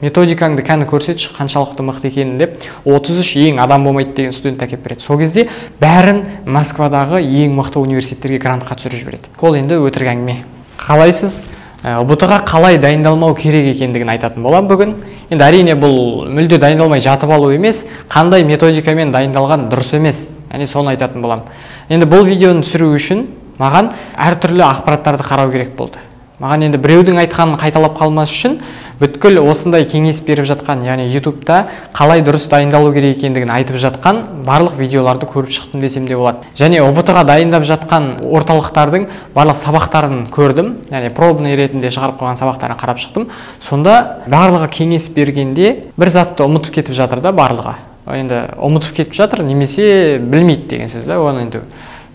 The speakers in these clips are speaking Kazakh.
методикаңды кәні көрсетші қаншалықты мықты екенін деп 33 ең адам болмайды деген студент әкеліп береді. Сол кезде бәрін москвадағы ең мықты университеттерге грантқа түсіріп жібереді. Ол енді өтірік әңгіме. Қалайсыз? Ұбт ға қалай дайындалмау керек екендігін айтатын боламын бүгін. Енді әрине бұл мүлде дайындалмай жатып алу емес қандай методикамен дайындалған дұрыс емес. Яғни соны айтатын боламын. Енді бұл видеоны түсіру үшін маған әртүрлі ақпараттарды қарау керек болды. Маған енді біреудің айтқанын қайталап қалмас үшін бүткіл осындай кеңес беріп жатқан яғни ютубта қалай дұрыс дайындалу керек екендігін айтып жатқан барлық видеоларды көріп шықтым десем де болады. Және ұбт ға дайындап жатқан орталықтардың барлық сабақтарын көрдім. Яғни пробный ретінде шығарып қойған сабақтарын қарап шықтым. Сонда барлығы кеңес бергенде бір затты ұмытып кетіп жатыр да барлығы. Енді ұмытып кетіп жатыр немесе білмейді деген сөз да. Оны енді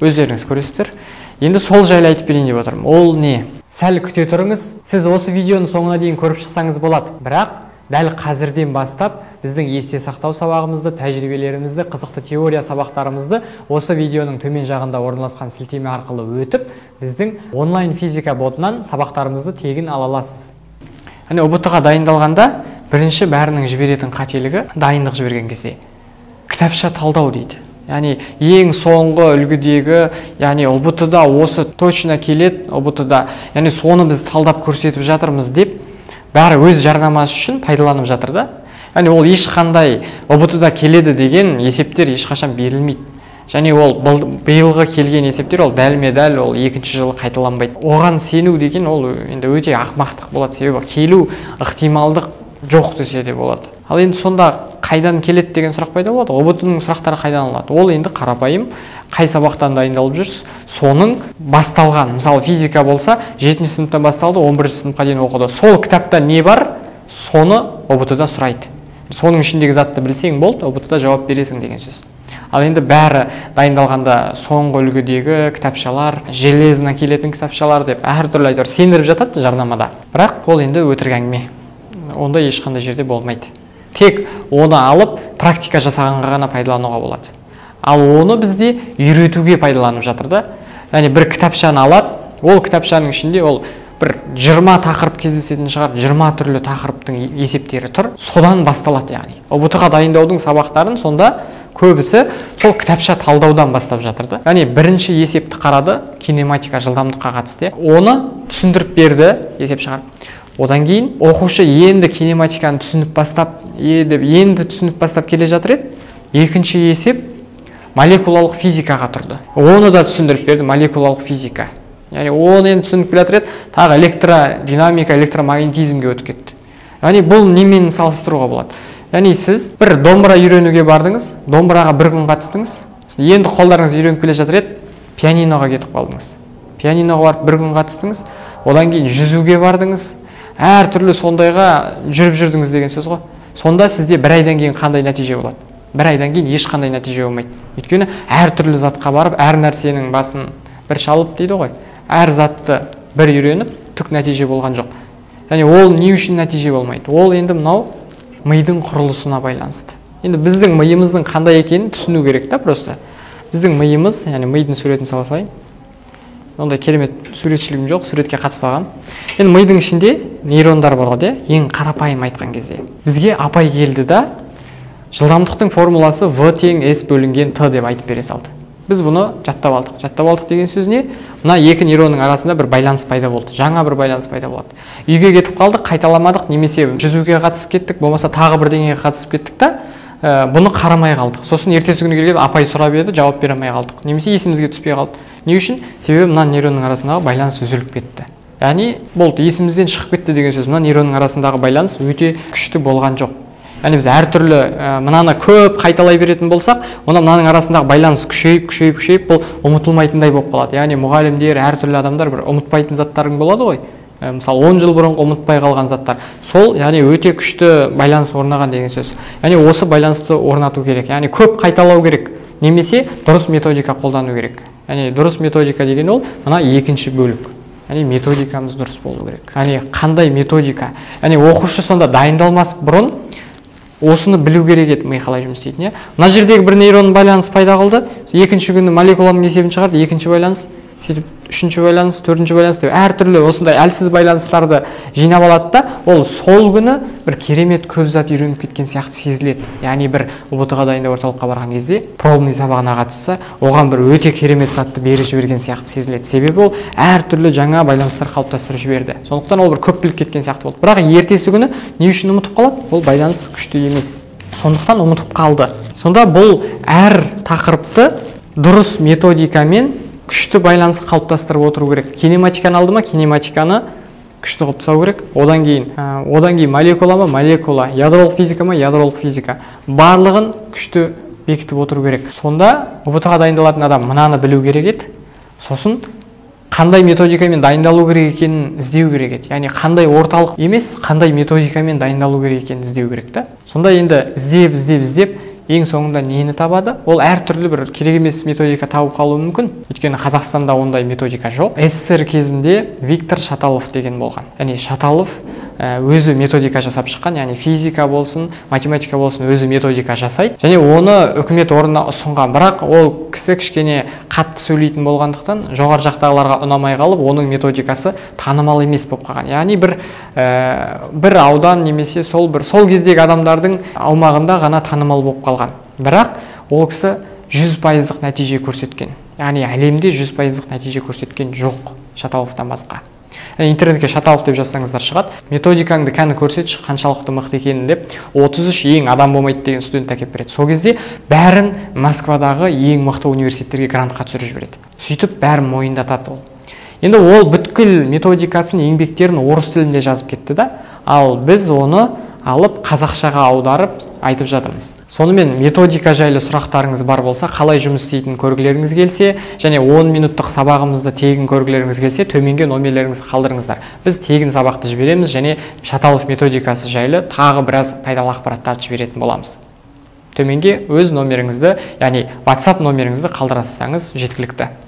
өздеріңіз көресіздер. Енді сол жайлы айтып берейін деп отырмын. Ол не? Сәл күте тұрыңыз. Сіз осы видеоны соңына дейін көріп шықсаңыз болады. Бірақ дәл қазірден бастап біздің есте сақтау сабағымызды тәжірибелерімізді қызықты теория сабақтарымызды осы видеоның төмен жағында орналасқан сілтеме арқылы өтіп біздің онлайн физика ботынан сабақтарымызды тегін ала аласыз. Яғни ұбт ға дайындалғанда бірінші бәрінің жіберетін қателігі дайындық жіберген кезде. Кітапша талдау дейді. Яғни ең соңғы үлгідегі яғни ұбт да осы точно келеді ұбт да яғни соны біз талдап көрсетіп жатырмыз деп бәрі өз жарнамасы үшін пайдаланып жатыр да яғни ол ешқандай ұбт да келеді деген есептер ешқашан берілмейді және ол биылғы келген есептер ол дәлме дәл ол екінші жылы қайталанбайды оған сену деген ол енді өте ақымақтық болады себебі келу ықтималдық жоқ десе де болады ал енді сонда қайдан келеді деген сұрақ пайда болады. Ұбт ның сұрақтары қайдан алынады ол енді қарапайым қай сабақтан дайындалып жүрсіз? Соның басталған мысалы физика болса жетінші сыныптан басталды он бірінші сыныпқа дейін оқыды. Сол кітапта не бар? Соны ұбт да сұрайды. Соның ішіндегі затты білсең болды ұбт да жауап бересің деген сөз. Ал енді бәрі дайындалғанда соңғы үлгідегі кітапшалар железно келетін кітапшалар деп әртүрлі әйтеуір сендіріп жатады жарнамада. Бірақ ол енді өтірік әңгіме. Ондай ешқандай жерде болмайды. Тек оны алып практика жасағанға ғана пайдалануға болады. Ал оны бізде үйретуге пайдаланып жатыр да. Яғни бір кітапшаны алады ол кітапшаның ішінде ол бір жиырма тақырып кездесетін шығар жиырма түрлі тақырыптың есептері тұр. Содан басталады яғни. Ұбт ға дайындаудың сабақтарын сонда көбісі сол кітапша талдаудан бастап жатыр да. Яғни бірінші есепті қарады кинематика жылдамдыққа қатысты. Оны түсіндіріп берді есеп шығарып. Одан кейін оқушы енді кинематиканы түсініп бастап енді, енді түсініп бастап келе жатыр еді. Екінші есеп молекулалық физикаға тұрды. Оны да түсіндіріп берді молекулалық физика. Яғни оны енді түсініп келе жатыр еді. Тағы электродинамика электромагнетизмге өтіп кетті. Яғни бұл немен салыстыруға болады? Яғни сіз бір домбыра үйренуге бардыңыз домбыраға бір күн қатыстыңыз. Енді қолдарыңыз үйреніп келе жатыр еді пианиноға кетіп қалдыңыз. Пианиноға барып бір күн қатыстыңыз одан кейін жүзуге бардыңыз. Әртүрлі сондайға жүріп жүрдіңіз деген сөз ғой. Сонда сізде бір айдан кейін қандай нәтиже болады? Бір айдан кейін ешқандай нәтиже болмайды. Өйткені әртүрлі затқа барып әр нәрсенің басын бір шалып дейді ғой. Әр затты бір үйреніп түк нәтиже болған жоқ. Яғни ол не үшін нәтиже болмайды? Ол енді мынау мидың құрылысына байланысты. Енді біздің миымыздың қандай екенін түсіну керек та просто. Біздің миымыз яғни мидың суретін сала салайын ондай керемет суретшілігім жоқ суретке қатыспағанмын енді мидың ішінде нейрондар ғой иә ең қарапайым айтқан кезде. Бізге апай келді да жылдамдықтың формуласы в тең с бөлінген т деп айтып бере салды. Біз бұны жаттап алдық. Жаттап алдық деген сөз не? Мына екі нейронның арасында бір байланыс пайда болды. Жаңа бір байланыс пайда болады. Үйге кетіп қалдық қайталамадық немесе жүзуге қатысып кеттік болмаса тағы бірдеңеге қатысып кеттік та ә, бұны қарамай қалдық. Сосын ертесі күні келген апай сұрап еді жауап бере алмай қалдық. Немесе есімізге түспей қалды не үшін? Себебі мына нейронның арасындағы байланыс үзіліп кетті. Яғни болды есімізден шығып кетті деген сөз мына нейронның арасындағы байланыс өте күшті болған жоқ. Яғни біз әртүрлі ә, мынаны көп қайталай беретін болсақ онда мынаның арасындағы байланыс күшейіп күшейіп күшейіп бұл ұмытылмайтындай болып қалады. Яғни мұғалімдер әртүрлі адамдар бір ұмытпайтын заттарың болады ғой? Ә, мысалы он жыл бұрын ұмытпай қалған заттар. Сол яғни өте күшті байланыс орнаған деген сөз. Яғни осы байланысты орнату керек. Яғни көп қайталау керек. Немесе дұрыс методика қолдану керек. Яғни дұрыс методика деген ол мына екінші бөлік. Яғни методикамыз дұрыс болу керек. Яғни қандай методика? Яғни оқушы сонда дайындалмас бұрын осыны білу керек еді. Ми қалай жұмыс істейтінін иә? Мына жердегі бір нейронның байланыс пайда қылды екінші күні молекуланың есебін шығарды екінші байланыс сөйтіп үшінші байланыс төртінші байланыс деп әртүрлі осындай әлсіз байланыстарды жинап алады да ол сол күні бір керемет көп зат үйреніп кеткен сияқты сезіледі. Яғни бір ұбт ға дайындау орталыққа барған кезде пробный сабағына қатысса оған бір өте керемет затты беріп жіберген сияқты сезіледі. Себебі ол әртүрлі жаңа байланыстар қалыптастырып жіберді. Сондықтан ол бір көп біліп кеткен сияқты болды. Бірақ ертесі күні не үшін ұмытып қалады? Ол байланыс күшті емес. Сондықтан ұмытып қалды. Сонда бұл әр тақырыпты дұрыс методикамен күшті байланыс қалыптастырып отыру керек. Кинематиканы алды ма? Кинематиканы күшті қылып тастау керек. Одан кейін ә, одан кейін молекула ма? Молекула. Ядролық физика ма? Ядролық физика. Барлығын күшті бекітіп отыру керек. Сонда ұбт ға дайындалатын адам мынаны білу керек еді. Сосын қандай методикамен дайындалу керек екенін іздеу керек еді. Яғни қандай орталық емес қандай методикамен дайындалу керек екенін іздеу керек та. Сонда енді іздеп іздеп іздеп ең соңында нені табады? Ол әртүрлі бір керек емес методика тауып қалуы мүмкін. Өйткені қазақстанда ондай методика жоқ. Ссср кезінде виктор шаталов деген болған. Яғни шаталов өзі методика жасап шыққан яғни физика болсын математика болсын өзі методика жасайды. Және оны үкімет орнына ұсынған. Бірақ ол кісі кішкене қатты сөйлейтін болғандықтан жоғары жақтағыларға ұнамай қалып оның методикасы танымал емес болып қалған. Яғни бір ә, бір аудан немесе сол бір сол кездегі адамдардың аумағында ғана танымал болып қалған. Бірақ ол кісі жүз пайыздық нәтиже көрсеткен. Яғни әлемде жүз пайыздық нәтиже көрсеткен жоқ шаталовтан басқа. Интернетке шаталов деп жазсаңыздар шығады. Методикаңды кәні көрсетші қаншалықты мықты екенін деп 33 ең адам болмайды деген студент әкеліп береді. Сол кезде бәрін москвадағы ең мықты университеттерге грантқа түсіріп жібереді. Сөйтіп бәрін мойындатады ол. Енді ол бүткіл методикасын еңбектерін орыс тілінде жазып кетті да. Ал біз оны алып қазақшаға аударып айтып жатырмыз. Сонымен методика жайлы сұрақтарыңыз бар болса қалай жұмыс істейтінін көргілеріңіз келсе және 10 минуттық сабағымызды тегін көргілеріңіз келсе төменге номерлеріңізді қалдырыңыздар. Біз тегін сабақты жібереміз және шаталов методикасы жайлы тағы біраз пайдалы ақпараттарды жіберетін боламыз. Төменге өз номеріңізді яғни whatsapp номеріңізді қалдыра жеткілікті.